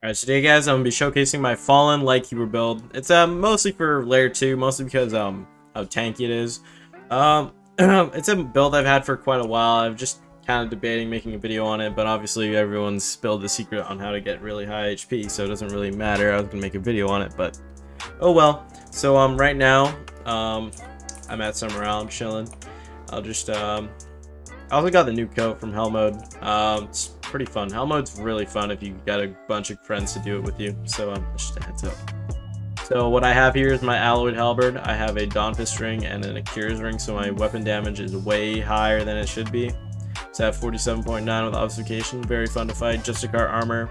Alright, so today guys, I'm going to be showcasing my Fallen Lightkeeper build. It's uh, mostly for Layer 2, mostly because um how tanky it is. Um, it's a build I've had for quite a while. I'm just kind of debating making a video on it, but obviously everyone's spilled the secret on how to get really high HP, so it doesn't really matter. I was going to make a video on it, but oh well. So um, right now, um, I'm at Summer Isle, I'm chilling. I'll just um, I also got the new coat from Hell Mode. Um, it's pretty fun. Hell Mode's really fun if you got a bunch of friends to do it with you. So um, just a heads up. So what I have here is my Alloyed Halberd. I have a Dawnfist ring and an Akira's ring, so my weapon damage is way higher than it should be. So I have 47.9 with obfuscation. Very fun to fight. Just a Justicar armor.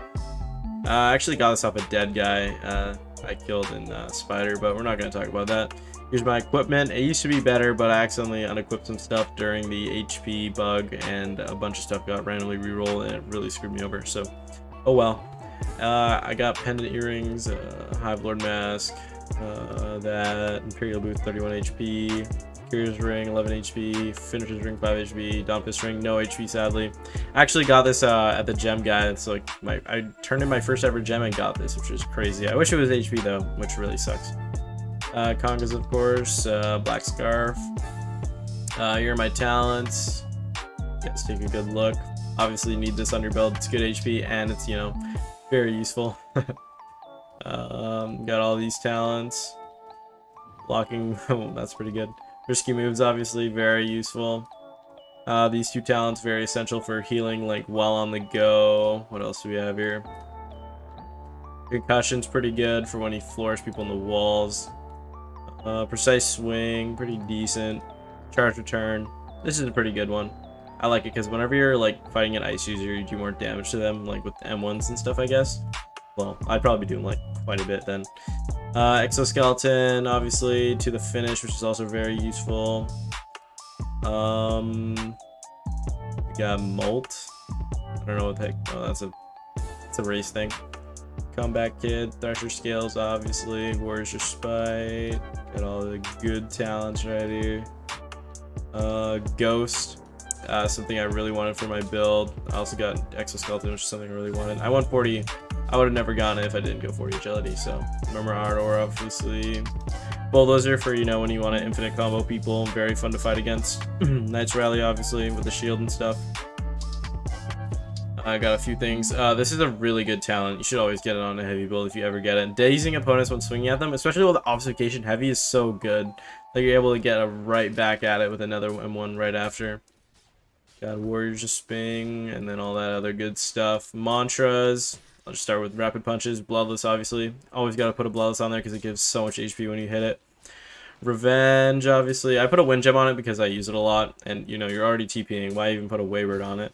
Uh, I actually got this off a dead guy uh, I killed in uh, Spider, but we're not going to talk about that. Here's my equipment. It used to be better, but I accidentally unequipped some stuff during the HP bug, and a bunch of stuff got randomly rerolled, and it really screwed me over, so oh well. Uh, I got pendant earrings, uh, Hive Lord mask, uh, that Imperial Booth 31 HP, Gears ring 11 HP, Finisher's ring 5 HP, Dawnfist ring no HP sadly. I actually got this uh, at the gem guy. It's like my I turned in my first ever gem and got this, which is crazy. I wish it was HP though, which really sucks. Uh, Konga's, of course. Uh, Black Scarf. Uh, here are my talents. Let's take a good look. Obviously, need this your. It's good HP, and it's, you know, very useful. um, got all these talents. Blocking, oh, that's pretty good. Risky moves, obviously, very useful. Uh, these two talents, very essential for healing, like, while on the go. What else do we have here? Concussion's pretty good for when he floors people in the walls. Uh, precise swing, pretty decent. Charge return. This is a pretty good one. I like it because whenever you're like fighting an ice user, you do more damage to them, like with the M1s and stuff, I guess. Well, I'd probably doing like quite a bit then. Uh, exoskeleton, obviously, to the finish, which is also very useful. Um, we got Molt. I don't know what the heck. Oh, that's a, that's a race thing. Comeback Kid, Thresher Scales, obviously, Warriors Respite, got all the good talents right here. Uh, Ghost, uh, something I really wanted for my build. I also got Exoskeleton, which is something I really wanted. I won 40. I would have never gotten it if I didn't go 40 agility, so remember Ardor, obviously. Bulldozer for, you know, when you want to infinite combo people, very fun to fight against. Knights Rally, obviously, with the shield and stuff. I got a few things. Uh, this is a really good talent. You should always get it on a heavy build if you ever get it. Dazing opponents when swinging at them, especially with the obfuscation heavy, is so good. Like you're able to get a right back at it with another M1 right after. Got Warriors of Sping, and then all that other good stuff. Mantras. I'll just start with Rapid Punches. Bloodless, obviously. Always got to put a Bloodless on there because it gives so much HP when you hit it. Revenge, obviously. I put a Wind Gem on it because I use it a lot. And, you know, you're already TPing. Why even put a Wayward on it?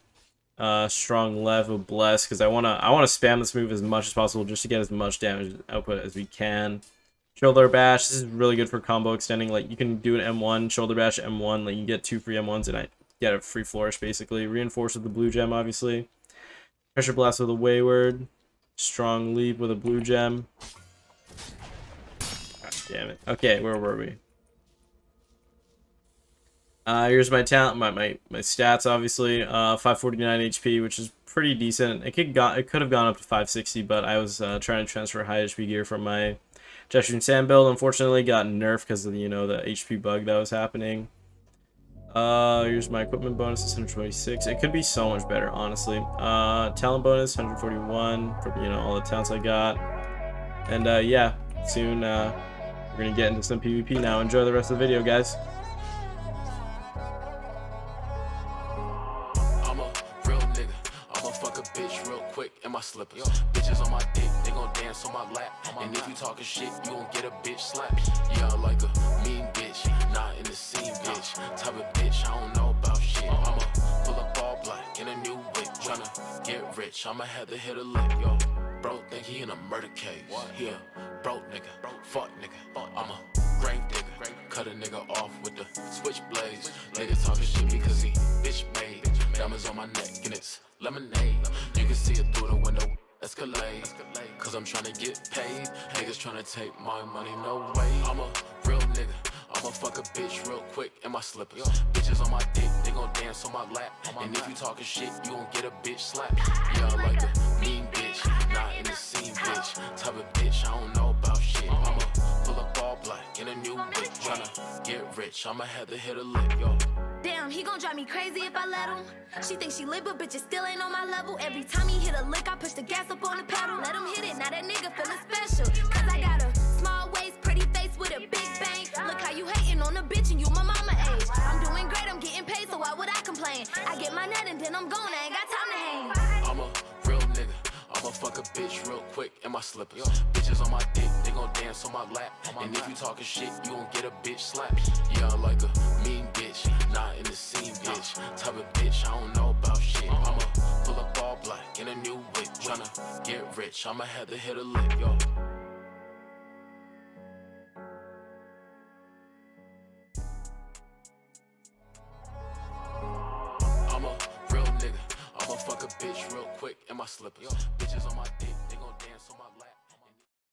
Uh, strong left with bless because I wanna I wanna spam this move as much as possible just to get as much damage output as we can. Shoulder bash. This is really good for combo extending. Like you can do an M1 shoulder bash M1. Like you get two free M1s and I get a free flourish basically. Reinforce with the blue gem obviously. Pressure blast with a wayward. Strong leap with a blue gem. God damn it. Okay, where were we? Uh, here's my talent, my, my, my stats, obviously. Uh, 549 HP, which is pretty decent. It could got it could have gone up to 560, but I was uh, trying to transfer high HP gear from my Gesturing Sand build. Unfortunately, got nerfed because of the, you know the HP bug that was happening. Uh, here's my equipment bonus, 126. It could be so much better, honestly. Uh, talent bonus, 141 for you know all the talents I got. And uh, yeah, soon uh, we're gonna get into some PvP now. Enjoy the rest of the video, guys. Slippers. Yo. Bitches on my dick, they gon' dance on my lap. My and lap. if you talking shit, you gon' get a bitch slap. Yeah, I like a mean bitch, not in the scene, bitch. Type of bitch, I don't know about shit. I'ma pull up all black in a new whip, tryna get rich. I'ma have to hit a lick, yo. Bro, think he in a murder case. What? Yeah, broke nigga, broke fuck nigga. I'm a grave digger, cut a nigga off with the switchblades. Niggas talking shit because he bitch made. Diamonds on my neck and it's lemonade. You can see it through the window. Escalade, cause I'm tryna get paid. Niggas tryna take my money, no way. I'm a real nigga. I'ma fuck a bitch real quick in my slippers. Yo. Bitches on my dick, they gon' dance on my lap. On my and lap. if you talking shit, you gon' get a bitch slap. Yeah, I like a mean bitch, not in the scene, bitch. Type of bitch, I don't know about shit. I'ma pull up all black in a new whip, tryna get rich. I'ma have to hit a lick, yo. Damn, he gon' drive me crazy if I let him. She thinks she lit, but bitches still ain't on my level. Every time he hit a lick, I push the gas up on the pedal. Let him hit it, now that nigga feelin' special. Cause I got a small waist, pretty face with a big bang. Look how you hating on a bitch and you my mama age. I'm doing great, I'm getting paid, so why would I complain? I get my net and then I'm gone, I ain't got time to hang. I'm a real nigga. I'ma fuck a bitch real quick in my slippers. Bitches on my dick, they gon' dance on my lap. and if you talkin' shit, you gon' get a bitch slap. Yeah, I like a mean not in the scene, bitch. Type of bitch, I don't know about shit. I'ma pull up all black in a new whip. Tryna get rich, I'ma have to hit a lick, yo. I'm a real nigga. I'ma fuck a bitch real quick in my slippers. Yo. Bitches on my dick, they gon' dance on my lap.